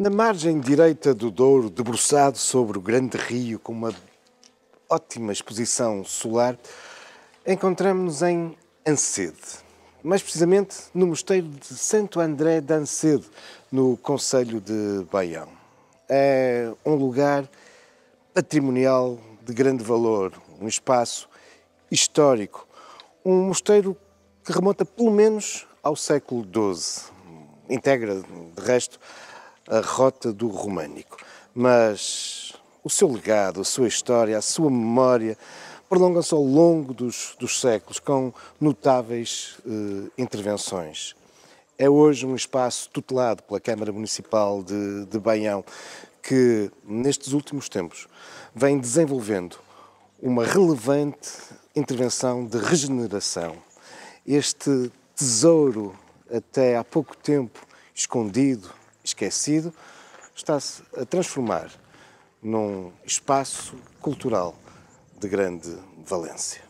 Na margem direita do Douro, debruçado sobre o grande rio, com uma ótima exposição solar, encontramos-nos em Ancede, mais precisamente no mosteiro de Santo André de Ancede, no Conselho de Baião. É um lugar patrimonial de grande valor, um espaço histórico, um mosteiro que remonta pelo menos ao século XII. Integra, de resto, a rota do românico. Mas o seu legado, a sua história, a sua memória prolongam-se ao longo dos, dos, séculos com notáveis eh, intervenções. É hoje um espaço tutelado pela Câmara Municipal de, de Baião que, nestes últimos tempos, vem desenvolvendo uma relevante intervenção de regeneração. Este tesouro, até há pouco tempo escondido, esquecido, está-se a transformar num espaço cultural de grande valência.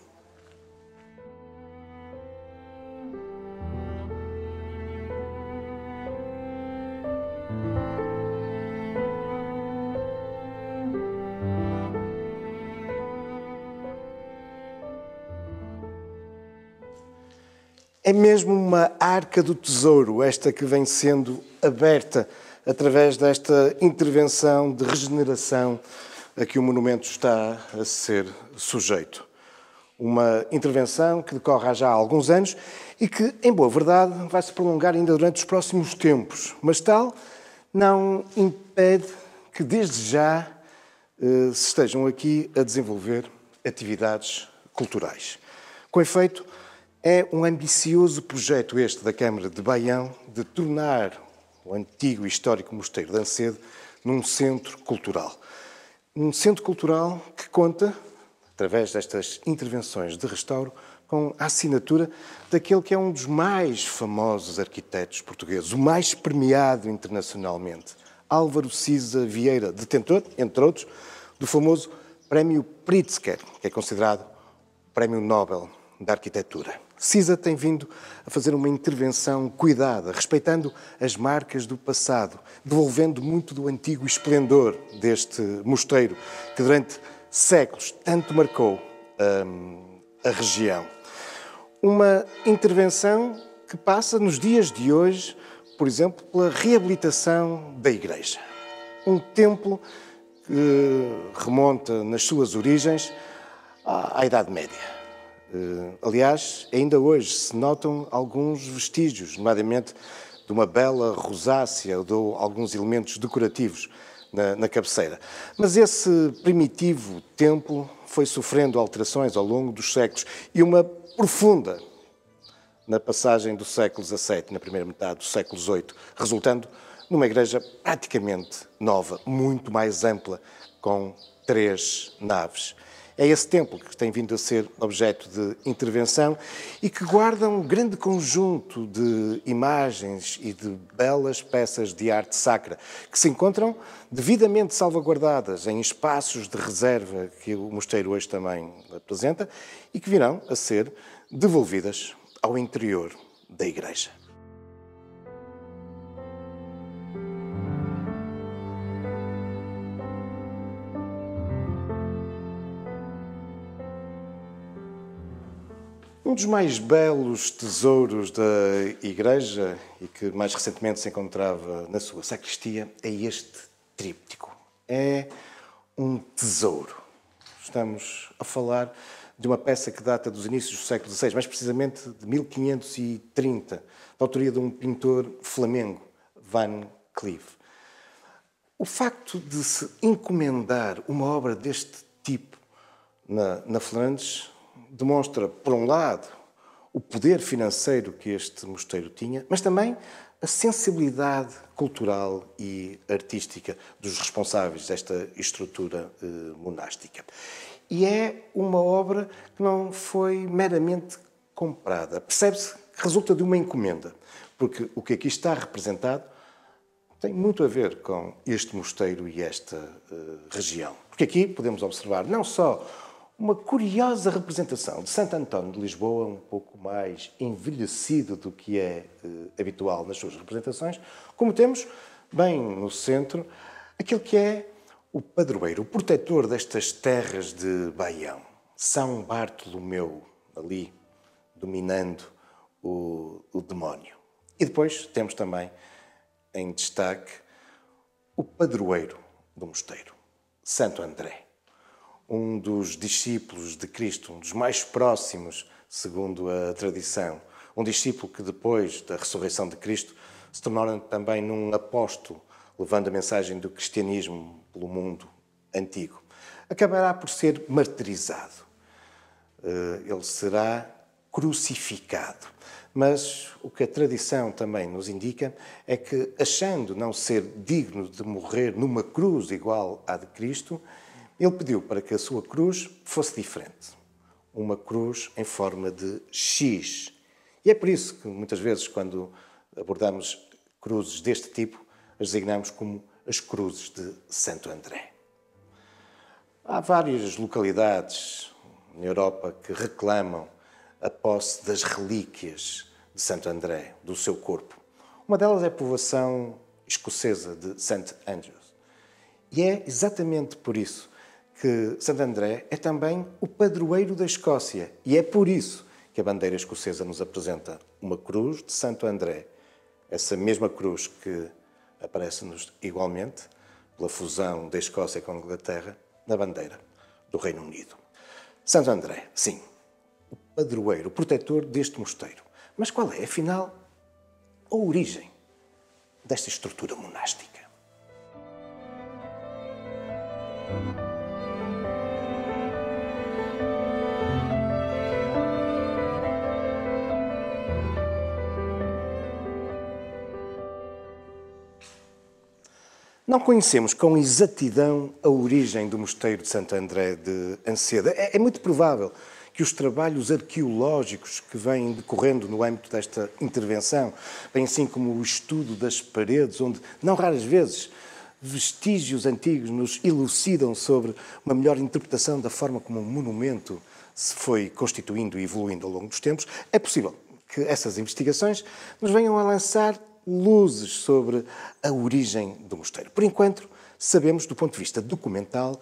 É mesmo uma arca do tesouro, esta que vem sendo aberta através desta intervenção de regeneração a que o monumento está a ser sujeito. Uma intervenção que decorre há já alguns anos e que, em boa verdade, vai se prolongar ainda durante os próximos tempos, mas tal não impede que, desde já, eh, se estejam aqui a desenvolver atividades culturais. Com efeito, é um ambicioso projeto este da Câmara de Baião de tornar o antigo e histórico Mosteiro de Ancede num centro cultural. Um centro cultural que conta, através destas intervenções de restauro, com a assinatura daquele que é um dos mais famosos arquitetos portugueses, o mais premiado internacionalmente, Álvaro Cisa Vieira, detentor, entre outros, do famoso Prémio Pritzker, que é considerado o Prémio Nobel da Arquitetura. CISA tem vindo a fazer uma intervenção cuidada, respeitando as marcas do passado, devolvendo muito do antigo esplendor deste mosteiro, que durante séculos tanto marcou hum, a região. Uma intervenção que passa nos dias de hoje, por exemplo, pela reabilitação da igreja. Um templo que remonta nas suas origens à Idade Média aliás, ainda hoje se notam alguns vestígios, nomeadamente de uma bela rosácea ou de alguns elementos decorativos na, na, cabeceira. Mas esse primitivo templo foi sofrendo alterações ao longo dos séculos e uma profunda na passagem do século XVII, na primeira metade do século XVIII, resultando numa igreja praticamente nova, muito mais ampla, com três naves. É esse templo que tem vindo a ser objeto de intervenção e que guarda um grande conjunto de imagens e de belas peças de arte sacra que se encontram devidamente salvaguardadas em espaços de reserva que o mosteiro hoje também apresenta e que virão a ser devolvidas ao interior da igreja. Dos mais belos tesouros da Igreja e que mais recentemente se encontrava na sua sacristia é este tríptico. É um tesouro. Estamos a falar de uma peça que data dos inícios do século XVI, mais precisamente de 1530, da autoria de um pintor flamengo, Van Cleef. O facto de se encomendar uma obra deste tipo na, na Flandres demonstra, por um lado, o poder financeiro que este mosteiro tinha, mas também a sensibilidade cultural e artística dos responsáveis desta estrutura eh, monástica. E é uma obra que não foi meramente comprada. Percebe-se que resulta de uma encomenda, porque o que aqui está representado tem muito a ver com este mosteiro e esta uh, região. Porque aqui podemos observar não só uma curiosa representação de Santo António de Lisboa, um pouco mais envelhecido do que é eh, habitual nas suas representações, como temos bem no centro, aquele que é o padroeiro, o protetor destas terras de Baião, São Bartolomeu, ali dominando o, o demónio. E depois temos também em destaque o padroeiro do mosteiro, Santo André, um dos discípulos de Cristo, um dos mais próximos, segundo a tradição, um discípulo que depois da ressurreição de Cristo se tornou também num apóstolo, levando a mensagem do cristianismo pelo mundo antigo. Acabará por ser martirizado. Eh, ele será crucificado. Mas o que a tradição também nos indica é que, achando não ser digno de morrer numa cruz igual à de Cristo, ele pediu para que a sua cruz fosse diferente. Uma cruz em forma de X. E é por isso que muitas vezes, quando abordamos cruzes deste tipo, as designamos como as cruzes de Santo André. Há várias localidades na Europa que reclamam a posse das relíquias de Santo André, do seu corpo. Uma delas é a povoação escocesa de St. Andrews. E é exatamente por isso que Santo André é também o padroeiro da Escócia. E é por isso que a bandeira escocesa nos apresenta uma cruz de Santo André, essa mesma cruz que aparece-nos igualmente, pela fusão da Escócia com a Inglaterra, na bandeira do Reino Unido. Santo André, sim, o padroeiro, o protetor deste mosteiro. Mas qual é, afinal, a origem desta estrutura monástica? Não conhecemos com exatidão a origem do mosteiro de Santo André de Anceda. É, é muito provável que os trabalhos arqueológicos que vêm decorrendo no âmbito desta intervenção, bem assim como o estudo das paredes, onde, não raras vezes, vestígios antigos nos elucidam sobre uma melhor interpretação da forma como um monumento se foi constituindo e evoluindo ao longo dos tempos, é possível que essas investigações nos venham a lançar luzes sobre a origem do mosteiro. Por enquanto, sabemos, do ponto de vista documental,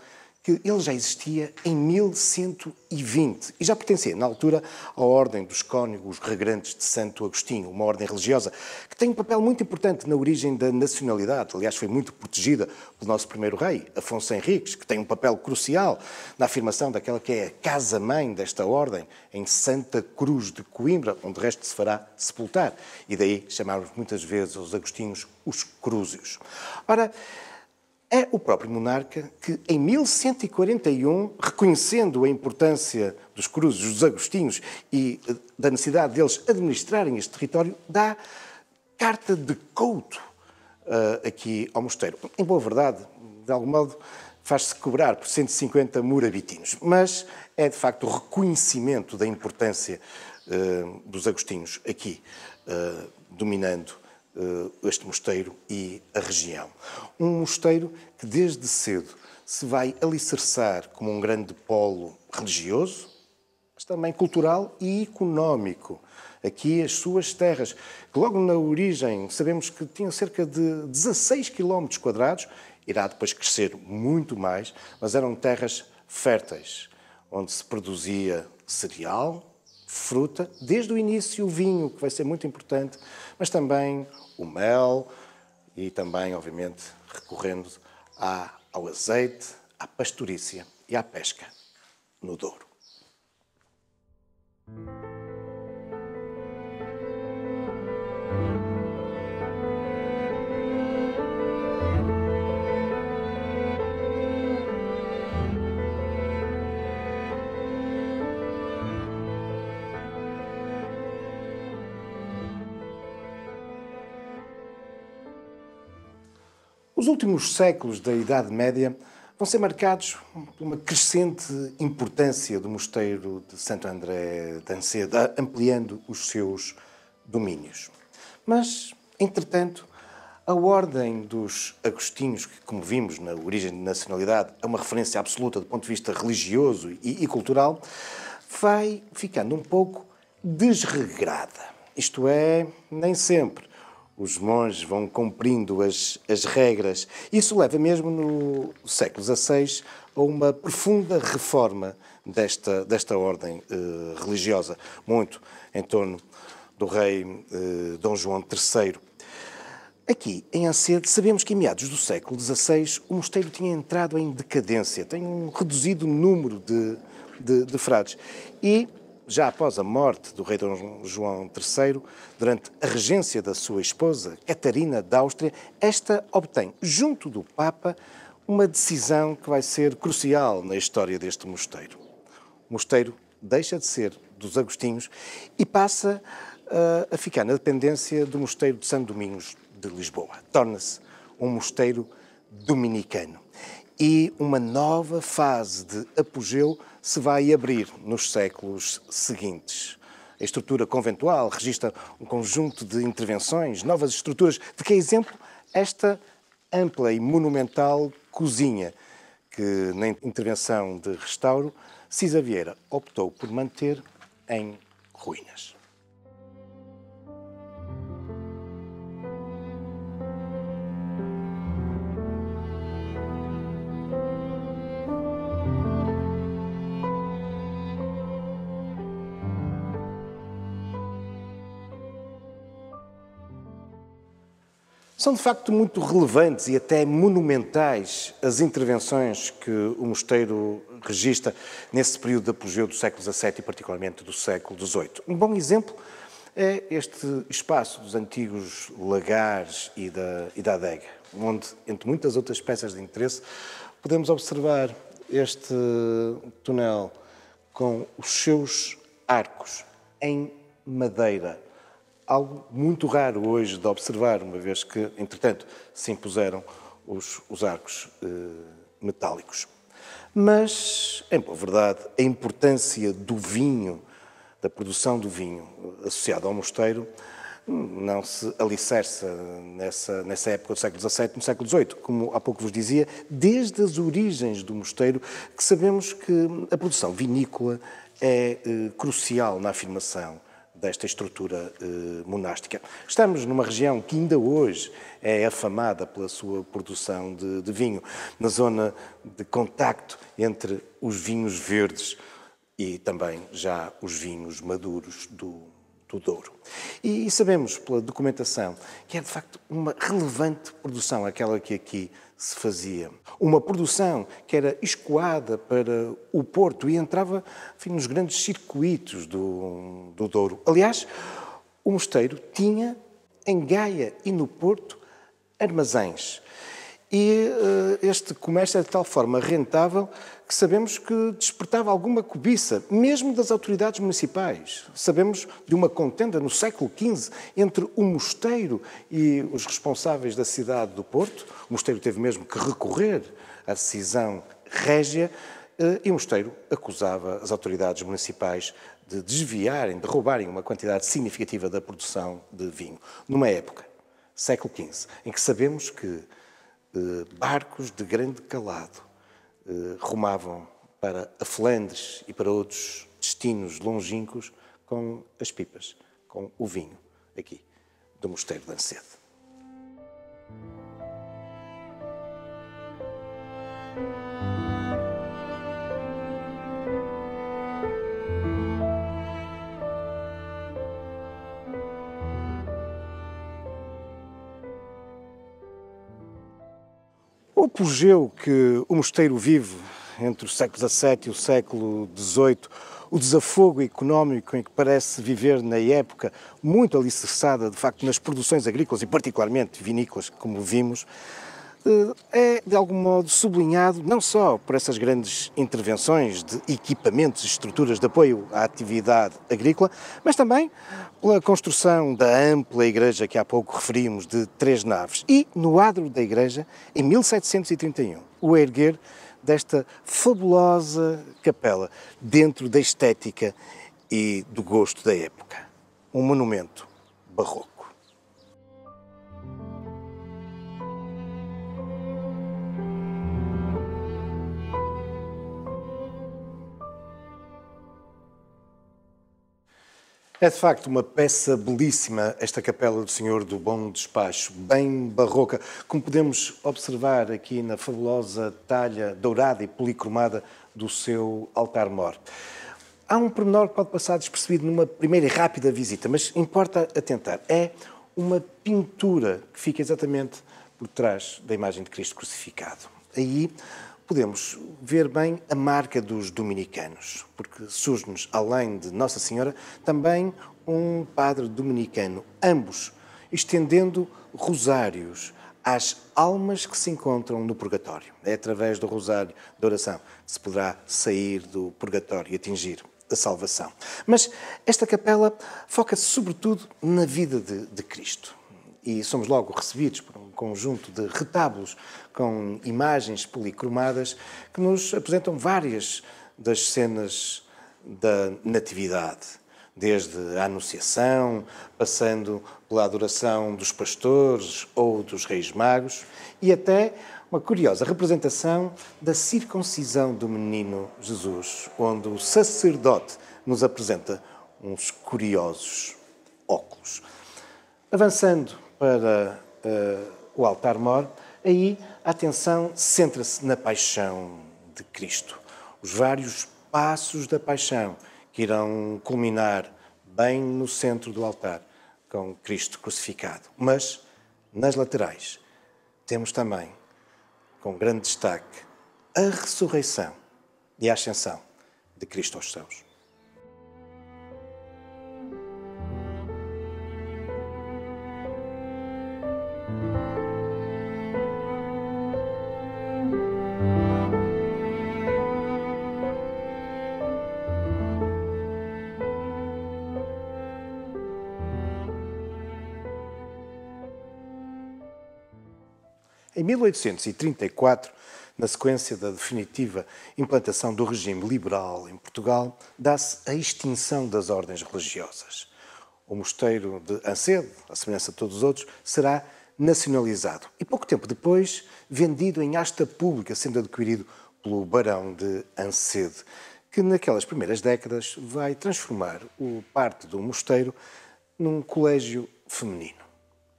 que ele já existia em 1120 e já pertencia, na altura, à Ordem dos Cônegos Regrantes de Santo Agostinho, uma ordem religiosa que tem um papel muito importante na origem da nacionalidade. Aliás, foi muito protegida pelo nosso primeiro rei, Afonso Henriques, que tem um papel crucial na afirmação daquela que é a casa-mãe desta ordem, em Santa Cruz de Coimbra, onde de resto se fará sepultar. E daí chamarmos muitas vezes os agostinhos os crúzios. Ora, é o próprio monarca que, em 1141, reconhecendo a importância dos cruzes, dos agostinhos e eh, da necessidade deles administrarem este território, dá carta de couto uh, aqui ao mosteiro. Em boa verdade, de algum modo, faz-se cobrar por 150 murabitinos, mas é de facto o reconhecimento da importância uh, dos agostinhos aqui, uh, dominando este mosteiro e a região. Um mosteiro que desde cedo se vai alicerçar como um grande polo religioso, mas também cultural e económico. Aqui as suas terras, que logo na origem sabemos que tinham cerca de 16 km quadrados, irá depois crescer muito mais, mas eram terras férteis, onde se produzia cereal, fruta, desde o início o vinho, que vai ser muito importante, mas também o mel e também, obviamente, recorrendo à, ao azeite, à pastorícia e à pesca no Douro. Os últimos séculos da Idade Média vão ser marcados por uma crescente importância do mosteiro de Santo André de Anceda, ampliando os seus domínios. Mas, entretanto, a ordem dos agostinhos, que, como vimos na origem de nacionalidade, é uma referência absoluta do ponto de vista religioso e, e cultural, vai ficando um pouco desregrada. Isto é, nem sempre os monges vão cumprindo as, as regras. Isso leva mesmo no século XVI a uma profunda reforma desta, desta ordem eh, religiosa, muito em torno do rei eh, Dom João III. Aqui, em Ancede, sabemos que em meados do século XVI o mosteiro tinha entrado em decadência, tem um reduzido número de, de, de frades. E já após a morte do rei Dom João III, durante a regência da sua esposa, Catarina da Áustria, esta obtém, junto do Papa, uma decisão que vai ser crucial na história deste mosteiro. O mosteiro deixa de ser dos Agostinhos e passa uh, a ficar na dependência do mosteiro de São Domingos de Lisboa. Torna-se um mosteiro dominicano. E uma nova fase de apogeu se vai abrir nos séculos seguintes. A estrutura conventual registra um conjunto de intervenções, novas estruturas, de que é exemplo esta ampla e monumental cozinha, que na intervenção de restauro, Cisa Vieira optou por manter em ruínas. São de facto muito relevantes e até monumentais as intervenções que o mosteiro registra nesse período de apogeu do século XVII e particularmente do século XVIII. Um bom exemplo é este espaço dos antigos lagares e da, e da adega, onde, entre muitas outras peças de interesse, podemos observar este túnel com os seus arcos em madeira algo muito raro hoje de observar, uma vez que, entretanto, se impuseram os, os arcos eh, metálicos. Mas, em boa verdade, a importância do vinho, da produção do vinho associado ao mosteiro, não se alicerça nessa, nessa época do século XVII, no século XVIII. Como há pouco vos dizia, desde as origens do mosteiro, que sabemos que a produção vinícola é eh, crucial na afirmação desta estrutura eh, monástica. Estamos numa região que ainda hoje é afamada pela sua produção de, de, vinho, na zona de contacto entre os vinhos verdes e também já os vinhos maduros do, do Douro. E, sabemos pela documentação que é de facto uma relevante produção aquela que aqui se fazia. Uma produção que era escoada para o Porto e entrava enfim, nos grandes circuitos do, do Douro. Aliás, o mosteiro tinha em Gaia e no Porto armazéns. E uh, este comércio é de tal forma rentável que sabemos que despertava alguma cobiça, mesmo das autoridades municipais. Sabemos de uma contenda no século XV entre o mosteiro e os responsáveis da cidade do Porto. O mosteiro teve mesmo que recorrer à decisão régia eh, e o mosteiro acusava as autoridades municipais de desviarem, de roubarem uma quantidade significativa da produção de vinho. Numa época, século XV, em que sabemos que eh, barcos de grande calado rumavam para a Flandres e para outros destinos longínquos com as pipas, com o vinho, aqui, do Mosteiro de Ancede. O apogeu que o mosteiro vive entre o século XVII e o século XVIII, o desafogo económico em que parece viver na época, muito alicerçada, de facto, nas produções agrícolas e particularmente vinícolas, como vimos, é de algum modo sublinhado não só por essas grandes intervenções de equipamentos e estruturas de apoio à atividade agrícola, mas também pela construção da ampla igreja que há pouco referimos, de três naves, e no adro da igreja, em 1731, o erguer desta fabulosa capela, dentro da estética e do gosto da época. Um monumento barroco. É de facto uma peça belíssima esta Capela do Senhor do Bom Despacho, bem barroca, como podemos observar aqui na fabulosa talha dourada e policromada do seu altar-mor. Há um pormenor que pode passar despercebido numa primeira e rápida visita, mas importa atentar. É uma pintura que fica exatamente por trás da imagem de Cristo crucificado. Aí podemos ver bem a marca dos dominicanos, porque surge-nos, além de Nossa Senhora, também um padre dominicano, ambos estendendo rosários às almas que se encontram no purgatório. É através do rosário da oração que se poderá sair do purgatório e atingir da salvação. Mas esta capela foca-se sobretudo na vida de, de Cristo. E somos logo recebidos por um conjunto de retábulos com imagens policromadas que nos apresentam várias das cenas da Natividade, desde a Anunciação, passando pela adoração dos pastores ou dos reis magos, e até uma curiosa representação da circuncisão do menino Jesus, onde o sacerdote nos apresenta uns curiosos óculos. Avançando para uh, o altar-mor, aí a atenção centra-se na paixão de Cristo. Os vários passos da paixão que irão culminar bem no centro do altar, com Cristo crucificado. Mas, nas laterais, temos também com grande destaque, a ressurreição e a ascensão de Cristo aos céus. 1834, na sequência da definitiva implantação do regime liberal em Portugal, dá-se a extinção das ordens religiosas. O mosteiro de Ancedo, à semelhança de todos os outros, será nacionalizado e pouco tempo depois vendido em asta pública, sendo adquirido pelo barão de Ancedo, que naquelas primeiras décadas vai transformar o parte do mosteiro num colégio feminino.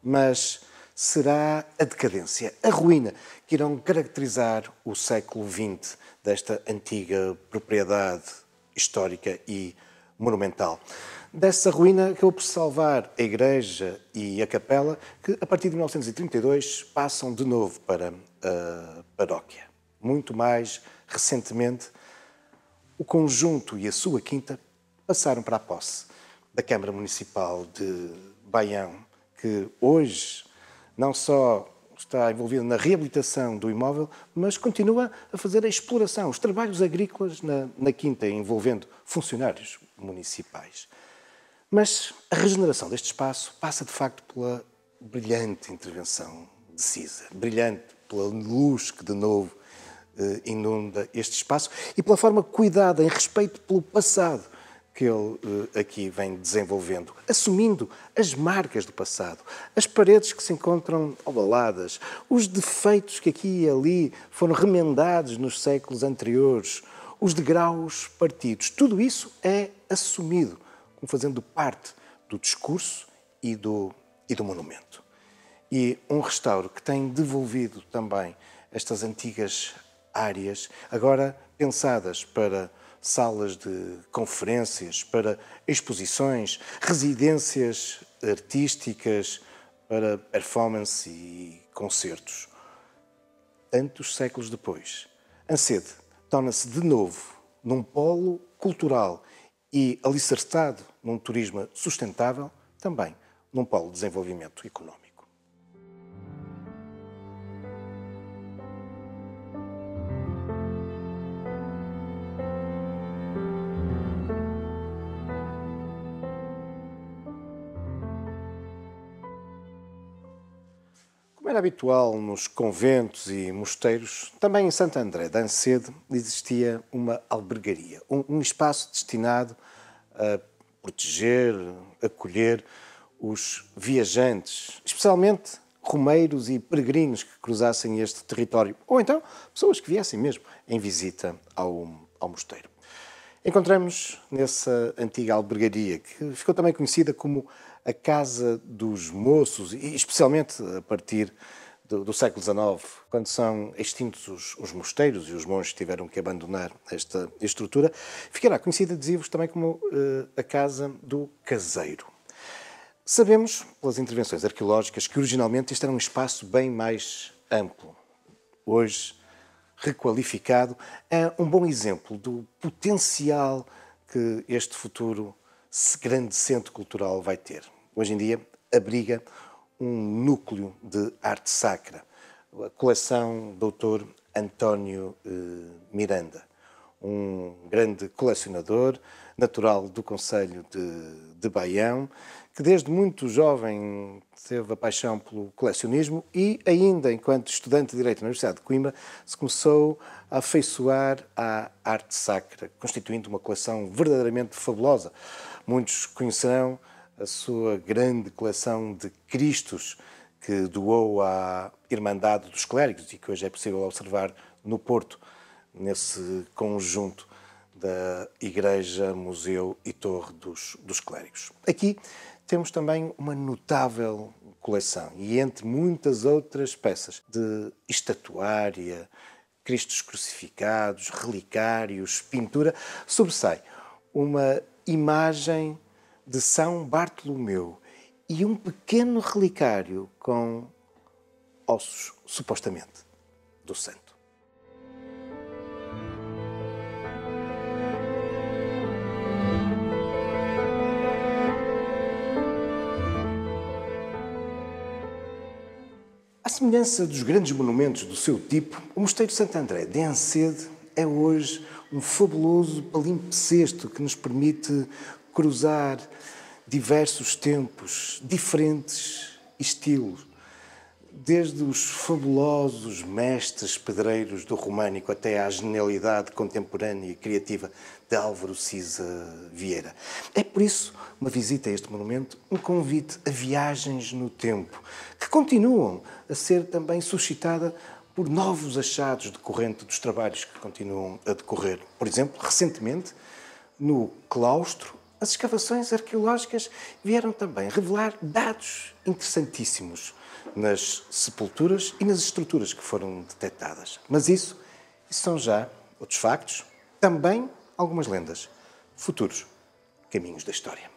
Mas será a decadência, a ruína, que irão caracterizar o século XX desta antiga propriedade histórica e monumental. Dessa ruína acabou por salvar a igreja e a capela, que a partir de 1932 passam de novo para a paróquia. Muito mais recentemente, o conjunto e a sua quinta passaram para a posse da Câmara Municipal de Baião, que hoje não só está envolvido na reabilitação do imóvel, mas continua a fazer a exploração, os trabalhos agrícolas na, na quinta, envolvendo funcionários municipais. Mas a regeneração deste espaço passa, de facto, pela brilhante intervenção de Cisa, brilhante pela luz que, de novo, eh, inunda este espaço e pela forma cuidada, em respeito pelo passado, que ele eh, aqui vem desenvolvendo, assumindo as marcas do passado, as paredes que se encontram obaladas, os defeitos que aqui e ali foram remendados nos séculos anteriores, os degraus partidos. Tudo isso é assumido como fazendo parte do discurso e do, e do monumento. E um restauro que tem devolvido também estas antigas áreas, agora pensadas para salas de conferências, para exposições, residências artísticas, para performance e concertos. Tantos séculos depois, Ancede torna-se de novo num polo cultural e alicerçado num turismo sustentável, também num polo de desenvolvimento económico. Habitual nos conventos e mosteiros, também em Santo André de Ancede existia uma albergaria, um, um espaço destinado a proteger, acolher os viajantes, especialmente romeiros e peregrinos que cruzassem este território, ou então pessoas que viessem mesmo em visita ao, ao mosteiro. Encontramos nessa antiga albergaria, que ficou também conhecida como a Casa dos Moços, e especialmente a partir do, do século XIX, quando são extintos os, os, mosteiros e os monges tiveram que abandonar esta estrutura, ficará conhecida, dizia-vos, também como uh, a Casa do Caseiro. Sabemos, pelas intervenções arqueológicas, que originalmente este era um espaço bem mais amplo. Hoje, requalificado, é um bom exemplo do potencial que este futuro grande centro cultural vai ter. Hoje em dia, abriga um núcleo de arte sacra, a coleção Dr. António eh, Miranda, um grande colecionador, natural do Conselho de, de Baião, que desde muito jovem teve a paixão pelo colecionismo e, ainda enquanto estudante de Direito na Universidade de Coimbra, se começou a afeiçoar à arte sacra, constituindo uma coleção verdadeiramente fabulosa. Muitos conhecerão a sua grande coleção de Cristos que doou à Irmandade dos Clérigos e que hoje é possível observar no Porto, nesse conjunto da Igreja, Museu e Torre dos, dos Clérigos. Aqui temos também uma notável coleção e entre muitas outras peças de estatuária, Cristos crucificados, relicários, pintura, sobressai uma imagem de São Bartolomeu e um pequeno relicário com ossos, supostamente, do santo. À semelhança dos grandes monumentos do seu tipo, o Mosteiro de Santo André de Encede é hoje um fabuloso palimpsesto que nos permite cruzar diversos tempos, diferentes estilos, desde os fabulosos mestres pedreiros do românico até à genialidade contemporânea e criativa de Álvaro Cisa Vieira. É por isso uma visita a este monumento um convite a viagens no tempo, que continuam a ser também suscitada por novos achados decorrente dos trabalhos que continuam a decorrer. Por exemplo, recentemente, no claustro as escavações arqueológicas vieram também revelar dados interessantíssimos nas sepulturas e nas estruturas que foram detectadas. Mas isso, isso são já outros factos, também algumas lendas, futuros caminhos da história.